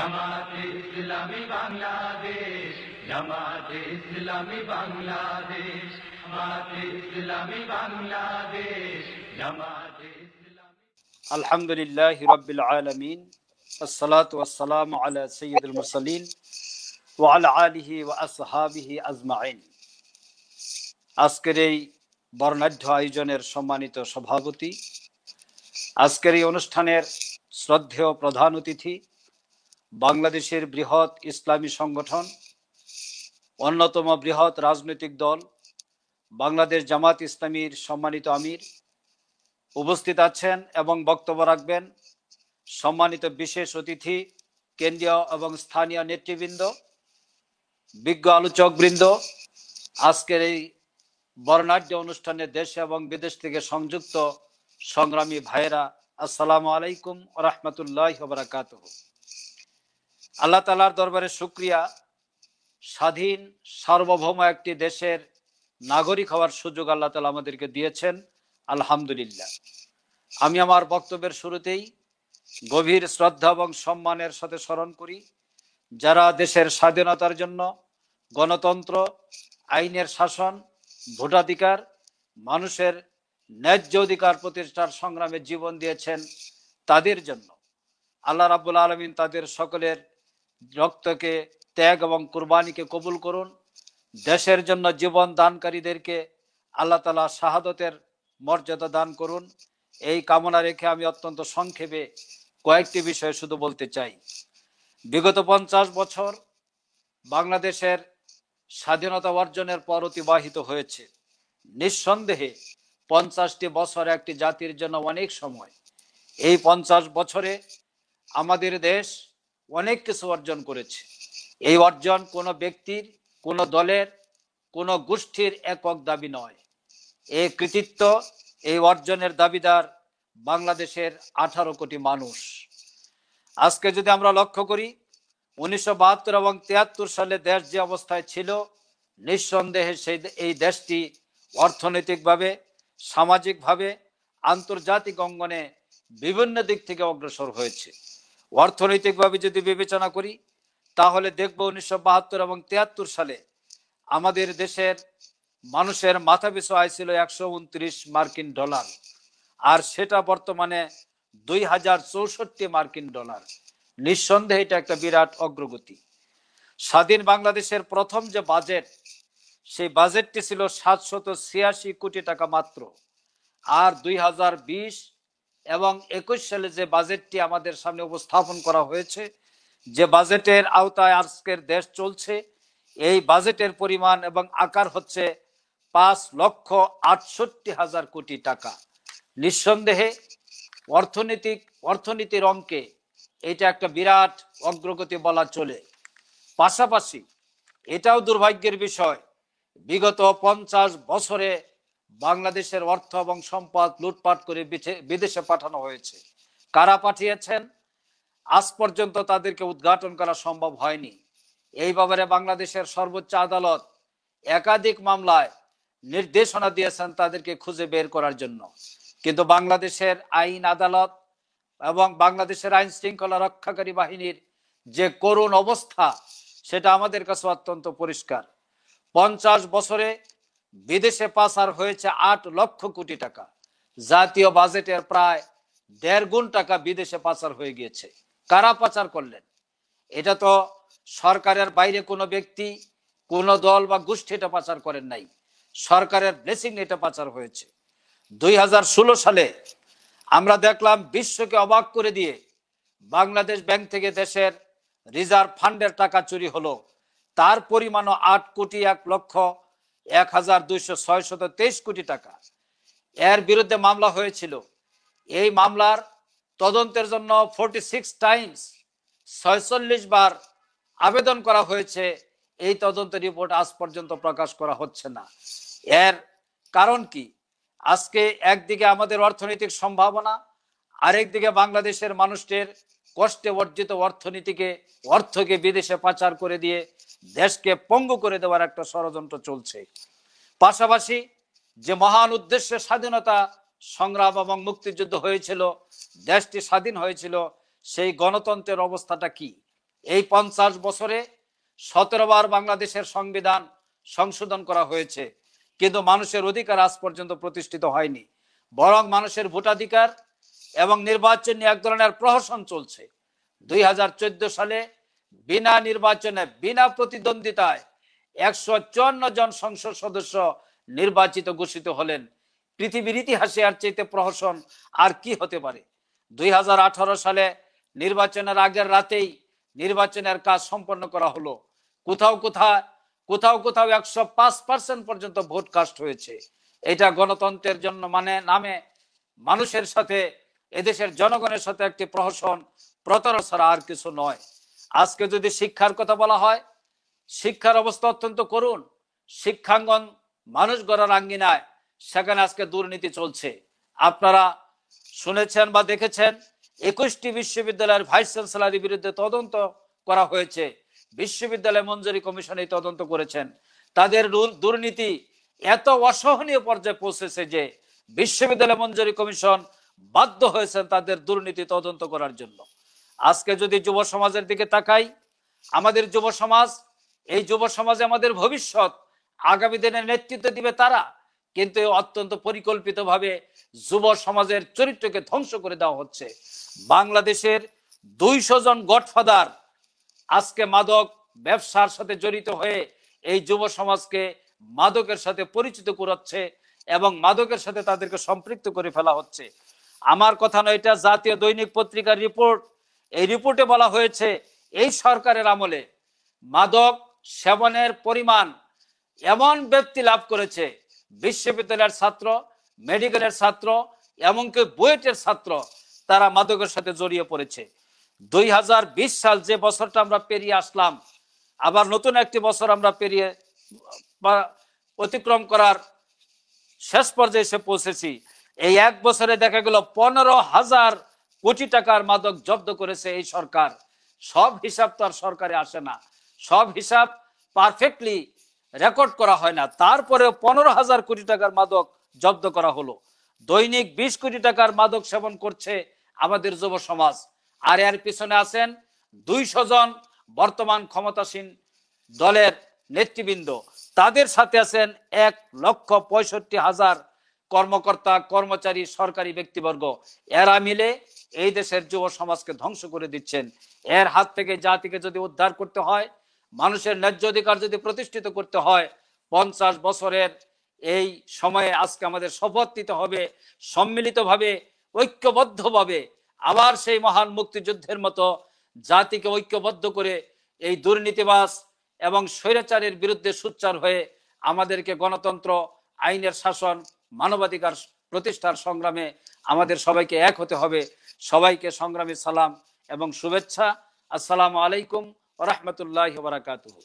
জামাতে ইসলামী বাংলাদেশ, জামাতে ইসলামী বাংলাদেশ, জামাতে ইসলামী বাংলাদেশ, জামাতে আলহামদুলিল্লাহ আলমিন আলা সাইয়্যিদুল মুরসালিন ওয়া আলা আলিহি ওয়া আসহাবিহি আজমাইন। আজকের এই বর্ণাঢ্য আয়োজনের সম্মানিত সভাপতি, আজকের এই অনুষ্ঠানের শ্রদ্ধেয় প্রধান অতিথি বাংলাদেশের বৃহৎ ইসলামী সংগঠন, অন্যতম বৃহৎ রাজনৈতিক দল, বাংলাদেশ জামাত ইসলামীর সম্মানিত আমির উপস্থিত আছেন এবং বক্তব্য রাখবেন সম্মানিত বিশেষ অতিথি, কেন্দ্রীয় এবং স্থানীয় নেতৃবৃন্দ, বিজ্ঞ আলোচক বৃন্দ আজকের এই বর্ণাঢ্য অনুষ্ঠানে দেশে এবং বিদেশ থেকে সংযুক্ত সংগ্রামী ভাইয়েরা, আসসালামু আলাইকুম রহমতুল্লাহ বারাকাত আল্লাহ তালার দরবারে শুক্রিয়া। স্বাধীন, সার্বভৌম একটি দেশের নাগরিক হওয়ার সুযোগ আল্লাহ তালা আমাদেরকে দিয়েছেন। আলহামদুলিল্লাহ। আমি আমার বক্তব্যের শুরুতেই গভীর শ্রদ্ধা এবং সম্মানের সাথে স্মরণ করি, যারা দেশের স্বাধীনতার জন্য গণতন্ত্র, আইনের শাসন, ভোটাধিকার, মানুষের ন্যায্য অধিকার প্রতিষ্ঠার সংগ্রামে জীবন দিয়েছেন তাদের জন্য। আল্লাহ রাবুল আলমিন তাদের সকলের রক্তকে ত্যাগ এবং কুরবানিকে কবুল করুন। দেশের জন্য জীবন দানকারীদেরকে আল্লাহ তালা শাহাদতের মর্যাদা দান করুন। এই কামনা রেখে আমি অত্যন্ত সংক্ষেপে কয়েকটি বিষয় শুধু বলতে চাই। বিগত পঞ্চাশ বছর বাংলাদেশের স্বাধীনতা অর্জনের পর অতিবাহিত হয়েছে। নিঃসন্দেহে পঞ্চাশটি বছর একটি জাতির জন্য অনেক সময়। এই পঞ্চাশ বছরে আমাদের দেশ অনেক কিছু অর্জন করেছে। এই অর্জন কোনো ব্যক্তির, কোনো দলের, কোনো গোষ্ঠীর একক দাবি নয়। এই কৃতিত্ব, এই অর্জনের দাবিদার বাংলাদেশের আঠারো কোটি মানুষ। আজকে যদি আমরা লক্ষ্য করি, উনিশশো বাহাত্তর এবং তিয়াত্তর সালে দেশ যে অবস্থায় ছিল, নিঃসন্দেহে সেই এই দেশটি অর্থনৈতিকভাবে, সামাজিকভাবে, আন্তর্জাতিক অঙ্গনে বিভিন্ন দিক থেকে অগ্রসর হয়েছে। অর্থনৈতিকভাবে যদি বিবেচনা করি, তাহলে দেখব উনিশশো বাহাত্তর এবং তিয়াত্তর সালে আমাদের দেশের মানুষের মাথা পিছু আয় ছিল একশো উনত্রিশ মার্কিন ডলার, আর সেটা বর্তমানে দুই হাজার চৌষট্টি মার্কিন ডলার। নিঃসন্দেহে এটা একটা বিরাট অগ্রগতি। স্বাধীন বাংলাদেশের প্রথম যে বাজেট, সেই বাজেটটি ছিল সাতশত ছিয়াশি কোটি টাকা মাত্র, আর দুই হাজার বিশ এবং একুশ সালে যে বাজেটটি আমাদের সামনে উপস্থাপন করা হয়েছে, যে বাজেটের আওতায় আজকের দেশ চলছে, এই বাজেটের পরিমাণ এবং আকার হচ্ছে পাঁচ লক্ষ আটষট্টি হাজার কোটি টাকা। নিঃসন্দেহে অর্থনৈতিক, অর্থনীতির অঙ্কে এটা একটা বিরাট অগ্রগতি বলা চলে। পাশাপাশি এটাও দুর্ভাগ্যের বিষয়, বিগত পঞ্চাশ বছরে বাংলাদেশের অর্থ এবং সম্পদ লুটপাট করে বিদেশে পাঠানো হয়েছে। কারা পাঠিয়েছেন? আজ পর্যন্ত তাদেরকে উদ্ঘাটন করা সম্ভব হয়নি। এই ব্যাপারে বাংলাদেশের সর্বোচ্চ আদালত একাধিক মামলায় নির্দেশনা দিয়েছেন তাদেরকে খুঁজে বের করার জন্য। কিন্তু বাংলাদেশের আইন আদালত এবং বাংলাদেশের আইন শৃঙ্খলা রক্ষাকারী বাহিনীর যে করুণ অবস্থা, সেটা আমাদের কাছে অত্যন্ত পরিষ্কার। পঞ্চাশ বছরে বিদেশে পাচার হয়েছে আট লক্ষ কোটি টাকা। জাতীয় বাজেটের প্রায় দেড় গুণ টাকা বিদেশে পাচার হয়ে গিয়েছে। কারা পাচার করলেন? এটা তো সরকারের বাইরে কোনো ব্যক্তি, কোনো দল বা গোষ্ঠী এটা পাচার করেন নাই। সরকারের ব্লেসিং এটা পাচার হয়েছে। দুই হাজার ষোলো সালে আমরা দেখলাম বিশ্বকে অবাক করে দিয়ে বাংলাদেশ ব্যাংক থেকে দেশের রিজার্ভ ফান্ডের টাকা চুরি হলো। তার পরিমাণও আট কোটি এক লক্ষ এক হাজার দুইশো ছয় শত তেইশ কোটি টাকা। এর বিরুদ্ধে মামলা হয়েছিল। এই মামলার তদন্তের জন্য ফোরটি সিক্স টাইমস ছয়চল্লিশ বার আবেদন করা হয়েছে। এই তদন্ত রিপোর্ট আজ পর্যন্ত প্রকাশ করা হচ্ছে না। এর কারণ কি? আজকে একদিকে আমাদের অর্থনৈতিক সম্ভাবনা আরেকদিকে বাংলাদেশের মানুষের কষ্টে অর্জিত অর্থনীতিকে, অর্থকে বিদেশে পাচার করে দিয়ে দেশকে পঙ্গু করে দেওয়ার একটা ষড়যন্ত্র চলছে। পাশাপাশি যে মহান উদ্দেশ্যে স্বাধীনতা সংগ্রাম এবং মুক্তিযুদ্ধ হয়েছিল, দেশটি স্বাধীন হয়েছিল, সেই গণতন্ত্রের অবস্থাটা কি? এই পঞ্চাশ বছরে সতেরো বার বাংলাদেশের সংবিধান সংশোধন করা হয়েছে, কিন্তু মানুষের অধিকার আজ পর্যন্ত প্রতিষ্ঠিত হয়নি। বরং মানুষের ভোটাধিকার এবং নির্বাচন নিয়ে এক ধরনের প্রহসন চলছে। দুই হাজার চোদ্দ সালে বিনা নির্বাচনে, বিনা প্রতিদ্বন্দ্বিতায় একশো চুয়ান্ন জন সংসদ সদস্য নির্বাচিত ঘোষিত হলেন। পৃথিবীর ইতিহাসে আর চাইতে প্রহসন আর কি হতে পারে? দুই সালে নির্বাচনের আগের রাতেই নির্বাচনের কাজ সম্পন্ন করা হলো। কোথাও কোথাও কোথাও কোথাও একশো পাঁচ পার্সেন্ট পর্যন্ত ভোট কাস্ট হয়েছে। এটা গণতন্ত্রের জন্য মানে নামে মানুষের সাথে, এদেশের জনগণের সাথে একটি প্রহসন, প্রতারণা ছাড়া আর কিছু নয়। আজকে যদি শিক্ষার কথা বলা হয়, শিক্ষার অবস্থা অত্যন্ত করুণ। শিক্ষাঙ্গন মানুষ গড়ার আঙ্গিনায় সেখানে আজকে দুর্নীতি চলছে। আপনারা শুনেছেন বা দেখেছেন, একুশটি বিশ্ববিদ্যালয়ের ভাইস চ্যান্সেলারের বিরুদ্ধে তদন্ত করা হয়েছে। বিশ্ববিদ্যালয় মঞ্জুরি কমিশন এই তদন্ত করেছেন। তাদের দুর্নীতি এত অসহনীয় পর্যায়ে পৌঁছেছে যে বিশ্ববিদ্যালয় মঞ্জুরি কমিশন বাধ্য হয়েছেন তাদের দুর্নীতি তদন্ত করার জন্য। আজকে যদি যুব সমাজের দিকে তাকাই, আমাদের যুব সমাজ, এই যুব সমাজে আমাদের ভবিষ্যৎ আগামী দিনে নেতৃত্ব দিবে তারা, কিন্তু অত্যন্ত পরিকল্পিতভাবে যুব সমাজের চরিত্রকে ধ্বংস করে দেওয়া হচ্ছে। বাংলাদেশের দুইশো জন গডফাদার আজকে মাদক ব্যবসার সাথে জড়িত হয়ে এই যুব সমাজকে মাদকের সাথে পরিচিত করাচ্ছে এবং মাদকের সাথে তাদেরকে সম্পৃক্ত করে ফেলা হচ্ছে। আমার কথা নয়, এটা জাতীয় দৈনিক পত্রিকার রিপোর্ট। এই রিপোর্টে বলা হয়েছে, এই সরকারের আমলে মাদক সেবনের পরিমাণ এমন ব্যক্তি লাভ করেছে, বিশ্ববিদ্যালয়ের ছাত্র, মেডিকেলের ছাত্র, এমনকি বুয়েটের ছাত্র, তারা মাদকের সাথে জড়িয়ে পড়েছে। দুই হাজার বিশ সাল যে বছরটা আমরা পেরিয়ে আসলাম, আবার নতুন একটি বছর আমরা পেরিয়ে অতিক্রম করার শেষ পর্যায়ে এসে পৌঁছেছি। এই এক বছরে দেখা গেল পনেরো হাজার কোটি টাকার মাদক জব্দ করেছে এই সরকার। সব হিসাব তো আর সরকারে আসে না। সব হিসাব পারফেক্টলি রেকর্ড করা হয় না। তারপরে পনেরো হাজার কোটি টাকার মাদক জব্দ করা হলো। দৈনিক বিশ কোটি টাকার মাদক সেবন করছে আমাদের যুব সমাজ। আর এর পিছনে আছেন দুইশো জন বর্তমান ক্ষমতাসীন দলের নেতৃবৃন্দ। তাদের সাথে আছেন এক লক্ষ পঁয়ষট্টি হাজার কর্মকর্তা, কর্মচারী, সরকারি ব্যক্তিবর্গ। এরা মিলে এই দেশের যুব সমাজকে ধ্বংস করে দিচ্ছেন। এর হাত থেকে জাতিকে যদি উদ্ধার করতে হয়, মানুষের ন্যায্য অধিকার যদি প্রতিষ্ঠিত করতে হয়, পঞ্চাশ বছরের এই সময়ে আজকে আমাদের শপথ নিতে হবে, সম্মিলিতভাবে, ঐক্যবদ্ধভাবে আবার সেই মহান মুক্তিযুদ্ধের মতো জাতিকে ঐক্যবদ্ধ করে এই দুর্নীতিবাস এবং স্বৈরাচারের বিরুদ্ধে সোচ্চার হয়ে আমাদেরকে গণতন্ত্র, আইনের শাসন, মানবাধিকার প্রতিষ্ঠার সংগ্রামে আমাদের সবাইকে এক হতে হবে। সবাইকে সংগ্রামী সালাম এবং শুভেচ্ছা। আসসালামু আলাইকুম রহমতুল্লাহ বারাকাতুহু।